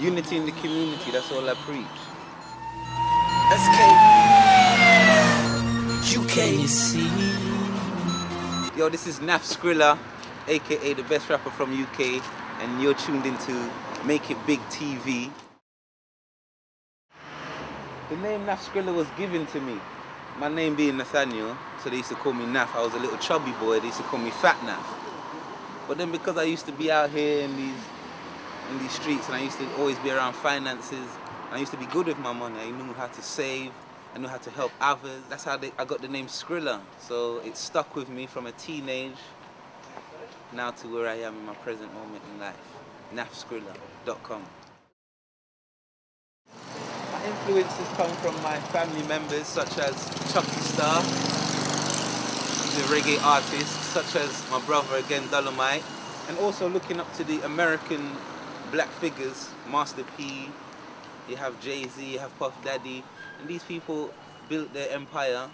Unity in the community, that's all I preach. SK. Can you see. Yo, this is Naf Skrilla, aka the best rapper from UK, and you're tuned into Make It Big TV. The name Naf Skrilla was given to me. My name being Nathaniel, so they used to call me Naf. I was a little chubby boy, they used to call me Fat Naf. But then because I used to be out here in these in these streets and I used to always be around finances, I used to be good with my money. I knew how to save, I knew how to help others. That's how they, I got the name Skrilla. So it stuck with me from a teenage now to where I am in my present moment in life. nafskrilla.com. My influences come from my family members such as Chukki Starr, a reggae artist, such as my brother again, Dolomite, and also looking up to the American black figures, Master P, you have Jay-Z, you have Puff Daddy, and these people built their empire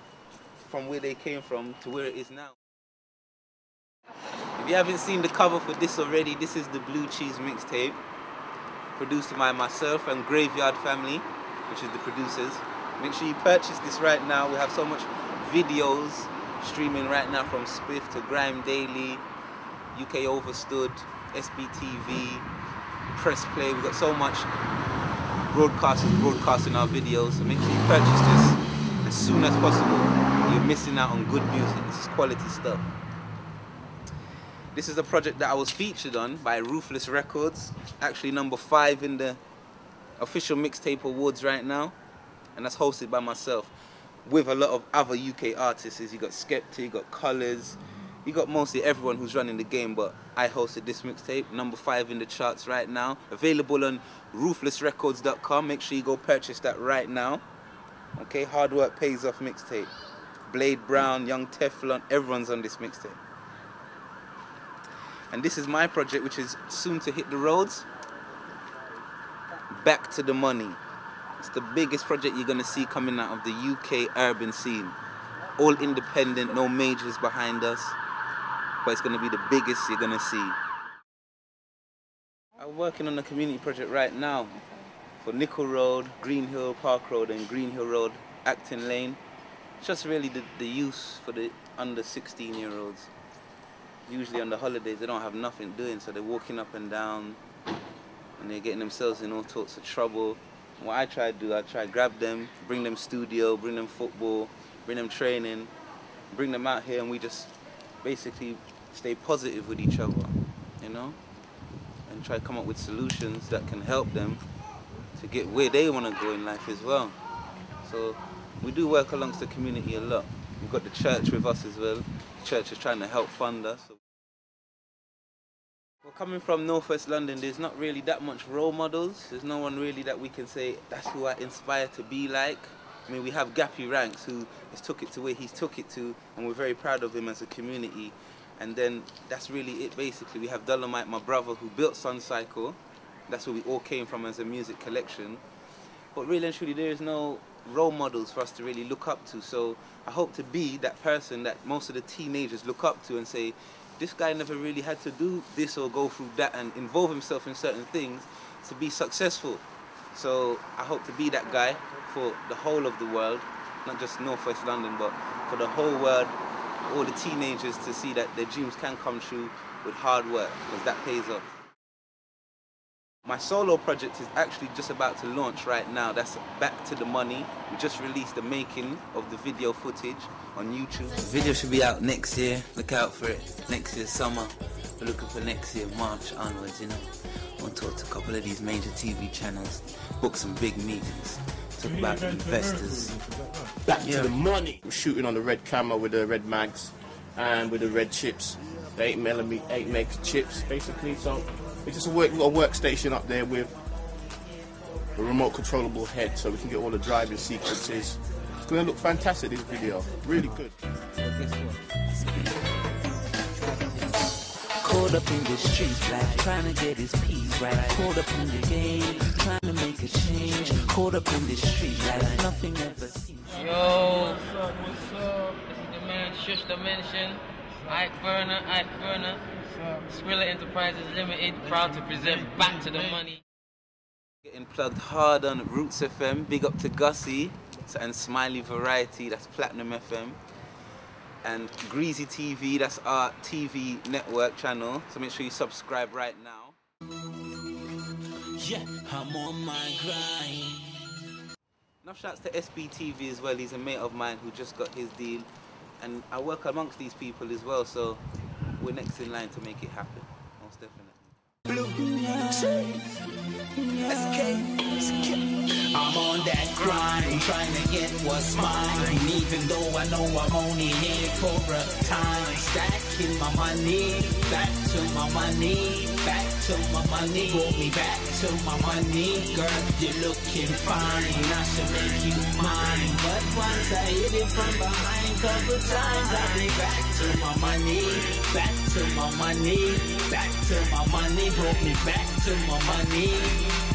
from where they came from to where it is now. If you haven't seen the cover for this already, this is the Blue Cheese mixtape, produced by myself and Graveyard Family, which is the producers. Make sure you purchase this right now. We have so much videos streaming right now from Spiff to Grime Daily, UK Overstood, SBTV, Press Play. We've got so much broadcasters broadcasting our videos. So make sure you purchase this as soon as possible. You're missing out on good music. This is quality stuff. This is a project that I was featured on by Ruthless Records. Actually number five in the official mixtape awards right now. And that's hosted by myself with a lot of other UK artists. You got Skepta, you got Colors, you got mostly everyone who's running the game, but I hosted this mixtape, number five in the charts right now. Available on ruthlessrecords.com. Make sure you go purchase that right now. Okay, hard work pays off mixtape. Blade Brown, Young Teflon, everyone's on this mixtape. And this is my project, which is soon to hit the roads. Back to the Money. It's the biggest project you're going to see coming out of the UK urban scene. All independent, no majors behind us. But it's going to be the biggest you're going to see. I'm working on a community project right now for Nicoll Road, Green Hill Park Road and Green Hill Road, Acton Lane. It's just really the, the use for the under 16 year olds. Usually on the holidays they don't have nothing doing so they're walking up and down and they're getting themselves in all sorts of trouble. What I try to do, I try to grab them, bring them studio, bring them football, bring them training, bring them out here and we just basically stay positive with each other, you know? And try to come up with solutions that can help them to get where they want to go in life as well. So we do work amongst the community a lot. We've got the church with us as well. The church is trying to help fund us. Well, coming from Northwest London, there's not really that much role models. There's no one really that we can say, that's who I inspire to be like. I mean, we have Gappy Ranks, who has took it to where he's took it to, and we're very proud of him as a community. And then that's really it, basically. We have Dolomite, my brother, who built Sun Cycle. That's where we all came from as a music collection. But really and truly, there is no role models for us to really look up to. So I hope to be that person that most of the teenagers look up to and say, this guy never really had to do this or go through that and involve himself in certain things to be successful. So I hope to be that guy for the whole of the world, not just Northwest London, but for the whole world, all the teenagers to see that their dreams can come true with hard work, because that pays off. My solo project is actually just about to launch right now. That's Back to the Money. We just released the making of the video footage on YouTube. The video should be out next year. Look out for it. Next year, summer. We're looking for next year, March onwards, you know. I want to talk to a couple of these major TV channels, book some big meetings, talk about investors. Back Yeah. to the money. We're shooting on the red camera with the red mags and with the red chips, the eight millimeter, eight meg chips, basically. So it's just a work. We've got a workstation up there with a remote controllable head, so we can get all the driving sequences. It's gonna look fantastic. This video, really good. But? Caught up in the street life, trying to get his peace right. Caught up in the game, trying to make a change. Caught up in the street life, nothing ever seems. Yo, what's up? What's up? This is the man Shush Dimension, Ike Burner, Ike Burner, Skrilla Enterprises Limited, proud to present Back to the Money. Getting plugged hard on Roots FM. Big up to Gussie and Smiley Variety. That's Platinum FM. And Greezie TV. That's our TV network channel. So make sure you subscribe right now. Yeah, I'm on my grind. Enough shouts to SBTV as well. He's a mate of mine who just got his deal. And I work amongst these people as well. So we're next in line to make it happen. Most definitely. I'm on that grind, trying to get what's mine. Even though I know I'm only here for a time. Stacking my money, back to my money, back to my money. Brought me back to my money. Girl, you're looking fine. I should make you mine. Once I hit it from behind, couple times I be back to my money, back to my money, back to my money. Brought me back to my money.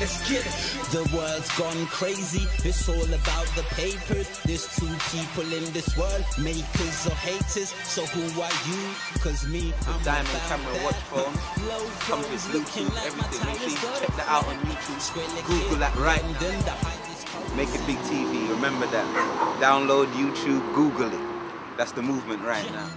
Let's get it. The world's gone crazy. It's all about the papers. There's two people in this world, makers or haters. So who are you? Cause me, I'm Diamond camera, that. watch phone, comes with looking Bluetooth, like everything. Make sure you check that out on YouTube. Google that right now. Make it big TV. Remember that. Download YouTube, Google it. That's the movement right now.